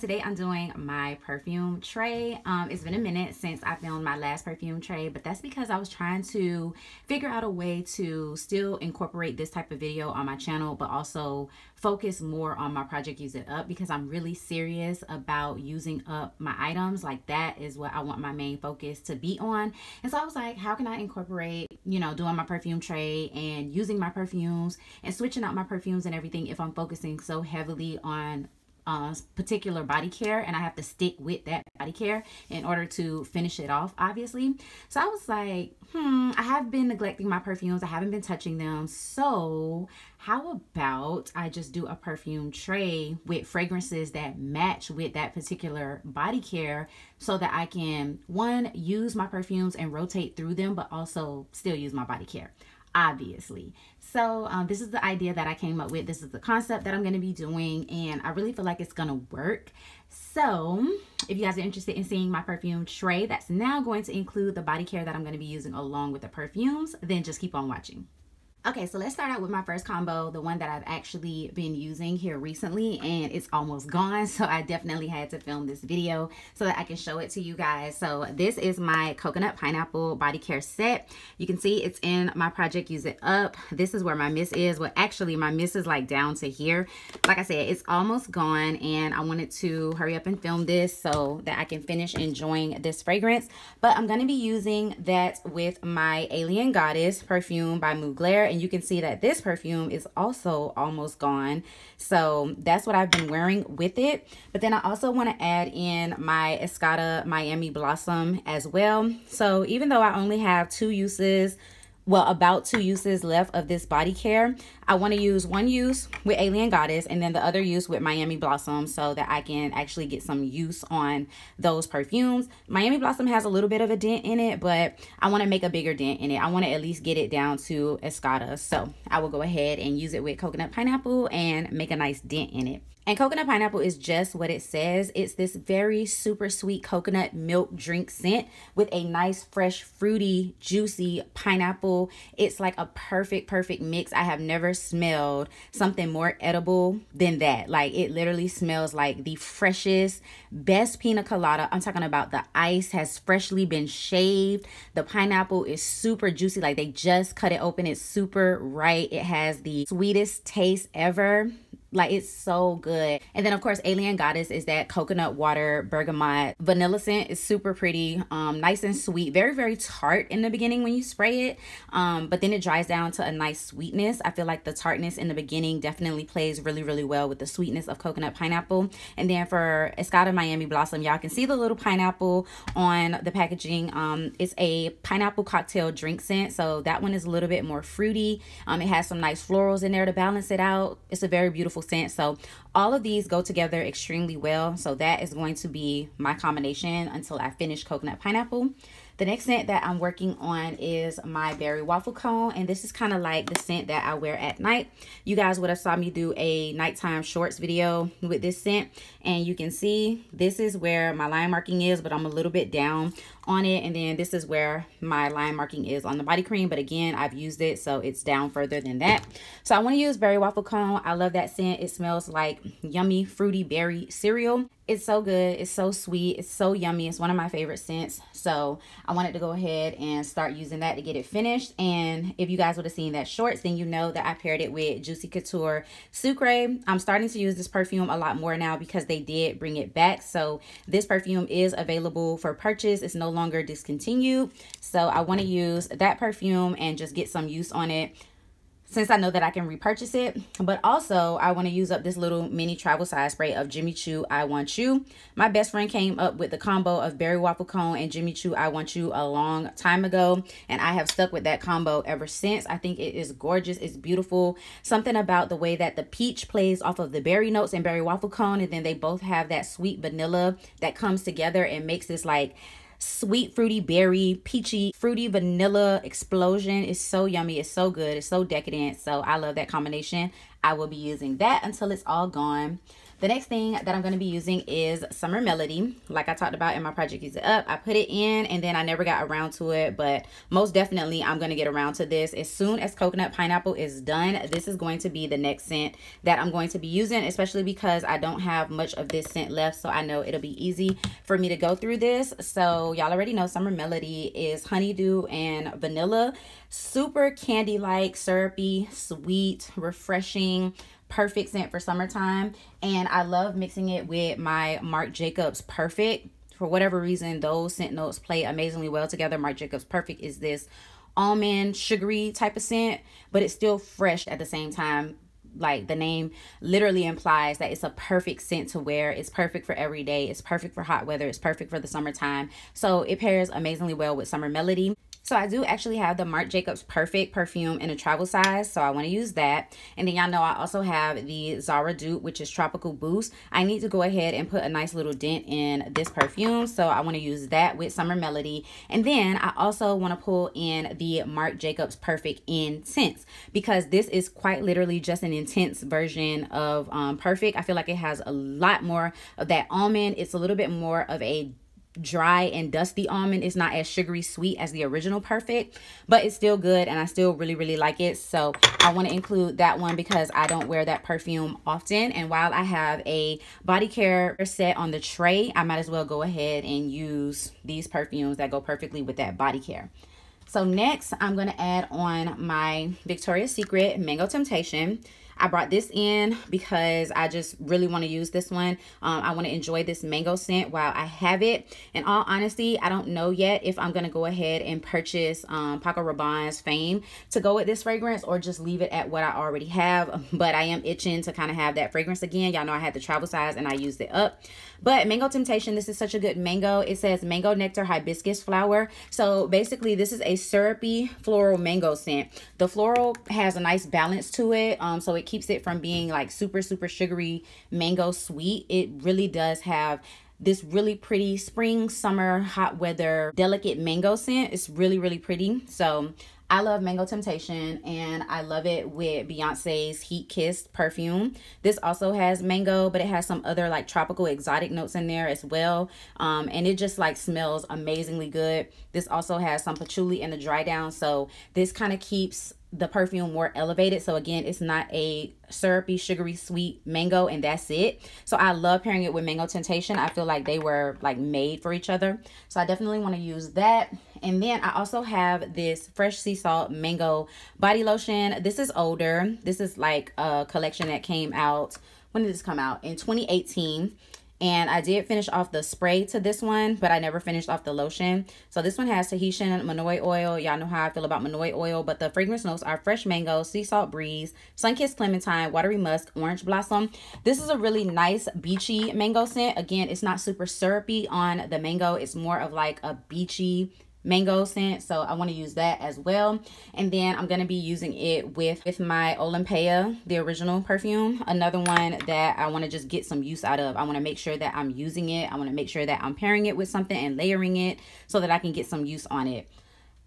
today I'm doing my perfume tray. Um, it's been a minute since I filmed my last perfume tray, but that's because I was trying to figure out a way to still incorporate this type of video on my channel, but also focus more on my project Use It Up because I'm really serious about using up my items. Like that is what I want my main focus to be on. And so I was like, how can I incorporate, you know, doing my perfume tray and using my perfumes and switching out my perfumes and everything if I'm focusing so heavily on uh, particular body care and I have to stick with that body care in order to finish it off, obviously. So I was like, hmm, I have been neglecting my perfumes. I haven't been touching them. So how about I just do a perfume tray with fragrances that match with that particular body care so that I can, one, use my perfumes and rotate through them, but also still use my body care obviously. So um, this is the idea that I came up with. This is the concept that I'm going to be doing and I really feel like it's going to work. So if you guys are interested in seeing my perfume tray that's now going to include the body care that I'm going to be using along with the perfumes, then just keep on watching. Okay, so let's start out with my first combo, the one that I've actually been using here recently and it's almost gone. So I definitely had to film this video so that I can show it to you guys. So this is my coconut pineapple body care set. You can see it's in my project Use It Up. This is where my mist is. Well, actually my mist is like down to here. Like I said, it's almost gone and I wanted to hurry up and film this so that I can finish enjoying this fragrance. But I'm going to be using that with my Alien Goddess perfume by Mugler and you can see that this perfume is also almost gone. So that's what I've been wearing with it. But then I also want to add in my Escada Miami Blossom as well. So even though I only have two uses well, about two uses left of this body care. I want to use one use with Alien Goddess and then the other use with Miami Blossom so that I can actually get some use on those perfumes. Miami Blossom has a little bit of a dent in it, but I want to make a bigger dent in it. I want to at least get it down to Escada. So I will go ahead and use it with Coconut Pineapple and make a nice dent in it. And coconut pineapple is just what it says. It's this very super sweet coconut milk drink scent with a nice, fresh, fruity, juicy pineapple. It's like a perfect, perfect mix. I have never smelled something more edible than that. Like it literally smells like the freshest, best pina colada. I'm talking about the ice has freshly been shaved. The pineapple is super juicy. Like they just cut it open. It's super right. It has the sweetest taste ever like it's so good. And then of course Alien Goddess is that coconut water bergamot vanilla scent. It's super pretty, um, nice and sweet. Very, very tart in the beginning when you spray it. Um, but then it dries down to a nice sweetness. I feel like the tartness in the beginning definitely plays really, really well with the sweetness of coconut pineapple. And then for Escada Miami Blossom, y'all can see the little pineapple on the packaging. Um, it's a pineapple cocktail drink scent. So that one is a little bit more fruity. Um, it has some nice florals in there to balance it out. It's a very beautiful So all of these go together extremely well. So that is going to be my combination until I finish coconut pineapple. The next scent that I'm working on is my berry waffle cone. And this is kind of like the scent that I wear at night. You guys would have saw me do a nighttime shorts video with this scent. And you can see this is where my line marking is, but I'm a little bit down on it. And then this is where my line marking is on the body cream. But again, I've used it, so it's down further than that. So I want to use berry waffle cone. I love that scent. It smells like yummy fruity berry cereal. It's so good. It's so sweet. It's so yummy. It's one of my favorite scents. So I wanted to go ahead and start using that to get it finished. And if you guys would have seen that shorts, then you know that I paired it with Juicy Couture Sucre. I'm starting to use this perfume a lot more now because they did bring it back. So this perfume is available for purchase. It's no longer discontinued. So I want to use that perfume and just get some use on it since I know that I can repurchase it. But also, I want to use up this little mini travel size spray of Jimmy Choo I Want You. My best friend came up with the combo of Berry Waffle Cone and Jimmy Choo I Want You a long time ago. And I have stuck with that combo ever since. I think it is gorgeous. It's beautiful. Something about the way that the peach plays off of the berry notes and Berry Waffle Cone. And then they both have that sweet vanilla that comes together and makes this like sweet fruity berry peachy fruity vanilla explosion. It's so yummy. It's so good. It's so decadent. So i love that combination. I will be using that until it's all gone. The next thing that I'm going to be using is Summer Melody. Like I talked about in my project Use It Up, I put it in and then I never got around to it, but most definitely I'm going to get around to this. As soon as Coconut Pineapple is done, this is going to be the next scent that I'm going to be using, especially because I don't have much of this scent left, so I know it'll be easy for me to go through this. So y'all already know Summer Melody is honeydew and vanilla. Super candy-like, syrupy, sweet, refreshing, perfect scent for summertime. And I love mixing it with my Marc Jacobs Perfect. For whatever reason, those scent notes play amazingly well together. Marc Jacobs Perfect is this almond, sugary type of scent, but it's still fresh at the same time like the name literally implies that it's a perfect scent to wear. It's perfect for every day. It's perfect for hot weather. It's perfect for the summertime. So it pairs amazingly well with Summer Melody. So I do actually have the Marc Jacobs Perfect perfume in a travel size. So I want to use that. And then y'all know I also have the Zara dupe, which is Tropical Boost. I need to go ahead and put a nice little dent in this perfume. So I want to use that with Summer Melody. And then I also want to pull in the Marc Jacobs Perfect Intense because this is quite literally just an intense version of um, Perfect. I feel like it has a lot more of that almond. It's a little bit more of a dry and dusty almond. It's not as sugary sweet as the original Perfect, but it's still good and I still really, really like it. So I want to include that one because I don't wear that perfume often. And while I have a body care set on the tray, I might as well go ahead and use these perfumes that go perfectly with that body care. So next, I'm going to add on my Victoria's Secret Mango Temptation. I brought this in because I just really want to use this one. Um, I want to enjoy this mango scent while I have it. In all honesty, I don't know yet if I'm going to go ahead and purchase um, Paco Rabanne's Fame to go with this fragrance or just leave it at what I already have. But I am itching to kind of have that fragrance again. Y'all know I had the travel size and I used it up. But Mango Temptation, this is such a good mango. It says mango nectar hibiscus flower. So basically this is a syrupy floral mango scent. The floral has a nice balance to it. Um, so it keeps it from being like super, super sugary mango sweet. It really does have this really pretty spring, summer, hot weather, delicate mango scent. It's really, really pretty. So I love Mango Temptation and I love it with Beyonce's Heat Kissed perfume. This also has mango, but it has some other like tropical exotic notes in there as well. Um, and it just like smells amazingly good. This also has some patchouli in the dry down. So this kind of keeps the perfume more elevated. So again, it's not a syrupy, sugary, sweet mango, and that's it. So I love pairing it with Mango Temptation. I feel like they were like made for each other. So I definitely want to use that. And then I also have this Fresh Sea Salt Mango Body Lotion. This is older. This is like a collection that came out. When did this come out? In 2018 and I did finish off the spray to this one, but I never finished off the lotion. So this one has Tahitian Manoi oil. Y'all know how I feel about Manoi oil, but the fragrance notes are fresh mango, sea salt breeze, sun-kissed clementine, watery musk, orange blossom. This is a really nice beachy mango scent. Again, it's not super syrupy on the mango. It's more of like a beachy mango scent so i want to use that as well. And then i'm going to be using it with with my Olympéa the original perfume. Another one that i want to just get some use out of. I want to make sure that i'm using it. I want to make sure that i'm pairing it with something and layering it so that i can get some use on it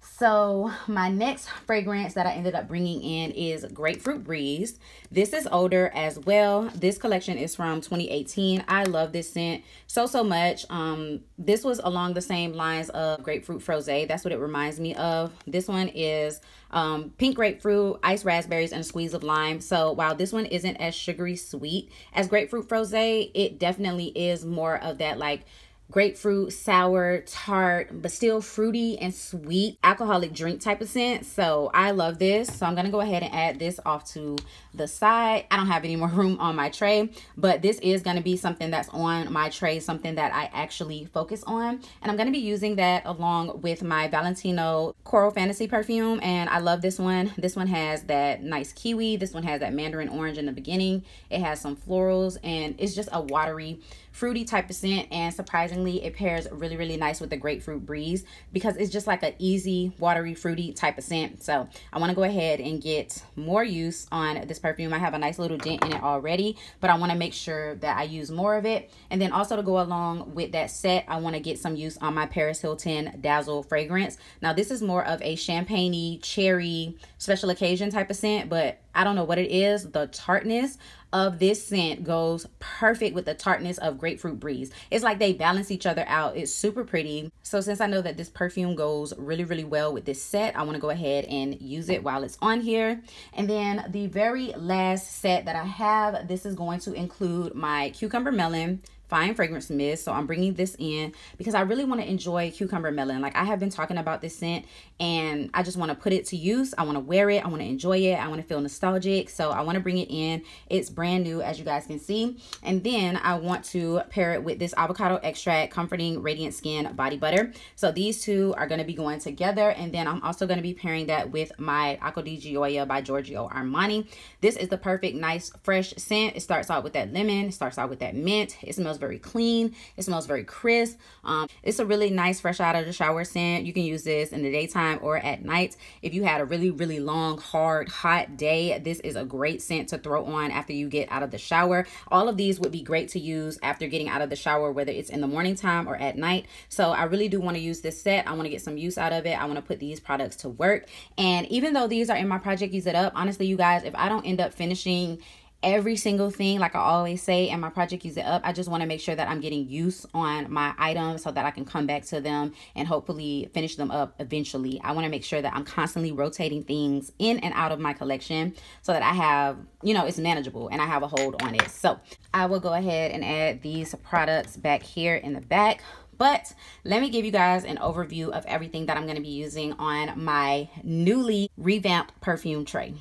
so my next fragrance that I ended up bringing in is Grapefruit Breeze. This is older as well. This collection is from 2018. I love this scent so, so much. Um, this was along the same lines of Grapefruit Froze. That's what it reminds me of. This one is um, pink grapefruit, iced raspberries, and a squeeze of lime. So while this one isn't as sugary sweet as Grapefruit Froze, it definitely is more of that like grapefruit, sour, tart, but still fruity and sweet alcoholic drink type of scent. So I love this. So I'm going to go ahead and add this off to the side. I don't have any more room on my tray, but this is going to be something that's on my tray, something that I actually focus on. And I'm going to be using that along with my Valentino Coral Fantasy perfume. And I love this one. This one has that nice kiwi. This one has that mandarin orange in the beginning. It has some florals and it's just a watery, fruity type of scent. And surprisingly, surprisingly, it pairs really, really nice with the Grapefruit Breeze because it's just like an easy, watery, fruity type of scent. So I want to go ahead and get more use on this perfume. I have a nice little dent in it already, but I want to make sure that I use more of it. And then also to go along with that set, I want to get some use on my Paris Hilton Dazzle fragrance. Now this is more of a champagne cherry special occasion type of scent, but I don't know what it is. The tartness of this scent goes perfect with the tartness of grapefruit breeze. It's like they balance each other out. It's super pretty. So since I know that this perfume goes really, really well with this set, I want to go ahead and use it while it's on here. And then the very last set that I have, this is going to include my cucumber melon fine fragrance mist so i'm bringing this in because i really want to enjoy cucumber melon. Like i have been talking about this scent and i just want to put it to use. I want to wear it. I want to enjoy it. I want to feel nostalgic. So i want to bring it in. It's brand new as you guys can see. And then i want to pair it with this avocado extract comforting radiant skin body butter. So these two are going to be going together. And then i'm also going to be pairing that with my acqua di gioia by giorgio armani. This is the perfect nice fresh scent. It starts out with that lemon. It starts out with that mint. It smells smells very clean. It smells very crisp. Um, it's a really nice fresh out of the shower scent. You can use this in the daytime or at night. If you had a really, really long, hard, hot day, this is a great scent to throw on after you get out of the shower. All of these would be great to use after getting out of the shower, whether it's in the morning time or at night. So I really do want to use this set. I want to get some use out of it. I want to put these products to work. And even though these are in my project, use it up, honestly, you guys, if I don't end up finishing every single thing like i always say and my project use it up i just want to make sure that i'm getting use on my items so that i can come back to them and hopefully finish them up eventually i want to make sure that i'm constantly rotating things in and out of my collection so that i have you know it's manageable and i have a hold on it so i will go ahead and add these products back here in the back but let me give you guys an overview of everything that I'm going to be using on my newly revamped perfume tray.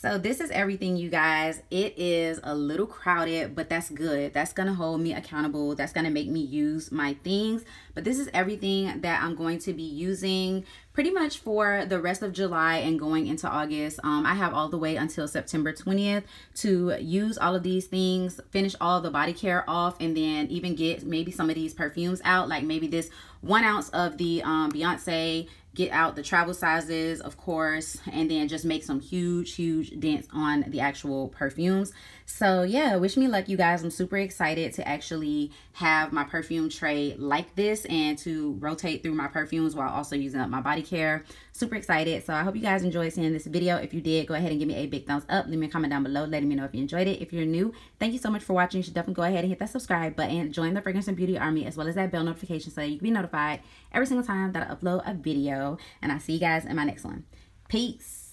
So this is everything, you guys. It is a little crowded, but that's good. That's going to hold me accountable. That's going to make me use my things. But this is everything that I'm going to be using pretty much for the rest of July and going into August. Um, I have all the way until September 20th to use all of these things, finish all the body care off, and then even get maybe some of these perfumes out. Like maybe this one ounce of the um, Beyonce get out the travel sizes, of course, and then just make some huge, huge dents on the actual perfumes. So yeah, wish me luck, you guys. I'm super excited to actually have my perfume tray like this and to rotate through my perfumes while also using up my body care. Super excited. So I hope you guys enjoyed seeing this video. If you did, go ahead and give me a big thumbs up. Leave me a comment down below letting me know if you enjoyed it. If you're new, thank you so much for watching. You should definitely go ahead and hit that subscribe button. Join the Fragrance and Beauty Army as well as that bell notification so that you can be notified every single time that I upload a video. And I'll see you guys in my next one. Peace.